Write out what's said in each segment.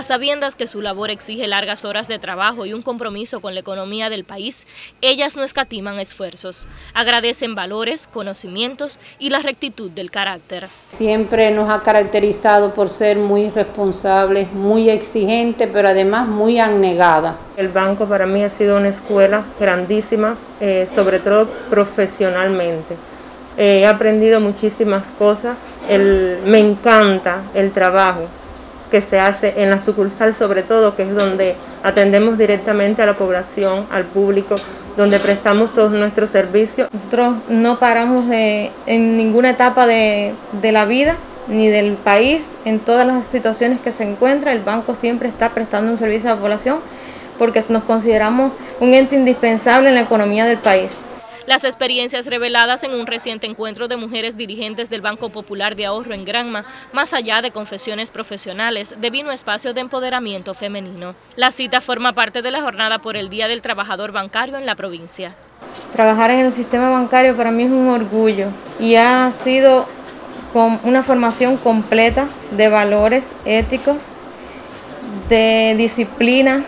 A sabiendas que su labor exige largas horas de trabajo y un compromiso con la economía del país, ellas no escatiman esfuerzos. Agradecen valores, conocimientos y la rectitud del carácter. Siempre nos ha caracterizado por ser muy responsables, muy exigentes, pero además muy abnegada. El banco para mí ha sido una escuela grandísima, eh, sobre todo profesionalmente. Eh, he aprendido muchísimas cosas, me encanta el trabajo, que se hace en la sucursal sobre todo, que es donde atendemos directamente a la población, al público, donde prestamos todos nuestros servicios. Nosotros no paramos en ninguna etapa de, de la vida ni del país, en todas las situaciones que se encuentra, el banco siempre está prestando un servicio a la población porque nos consideramos un ente indispensable en la economía del país. Las experiencias reveladas en un reciente encuentro de mujeres dirigentes del Banco Popular de Ahorro en Granma, más allá de confesiones profesionales, devino espacio de empoderamiento femenino. La cita forma parte de la jornada por el Día del Trabajador Bancario en la provincia. Trabajar en el sistema bancario para mí es un orgullo y ha sido con una formación completa de valores éticos, de disciplina,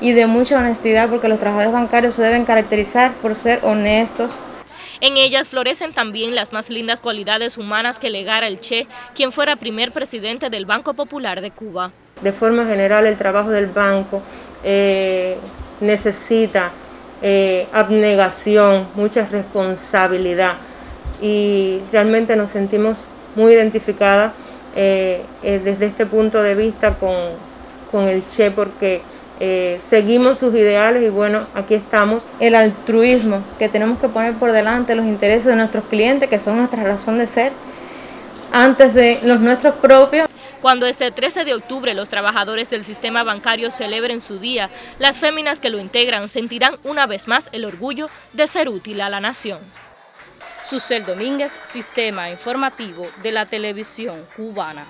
y de mucha honestidad porque los trabajadores bancarios se deben caracterizar por ser honestos. En ellas florecen también las más lindas cualidades humanas que legara el Che, quien fuera primer presidente del Banco Popular de Cuba. De forma general el trabajo del banco eh, necesita eh, abnegación, mucha responsabilidad y realmente nos sentimos muy identificadas eh, desde este punto de vista con, con el Che porque eh, seguimos sus ideales y bueno, aquí estamos. El altruismo, que tenemos que poner por delante los intereses de nuestros clientes, que son nuestra razón de ser, antes de los nuestros propios. Cuando este 13 de octubre los trabajadores del sistema bancario celebren su día, las féminas que lo integran sentirán una vez más el orgullo de ser útil a la nación. Susel Domínguez, Sistema Informativo de la Televisión Cubana.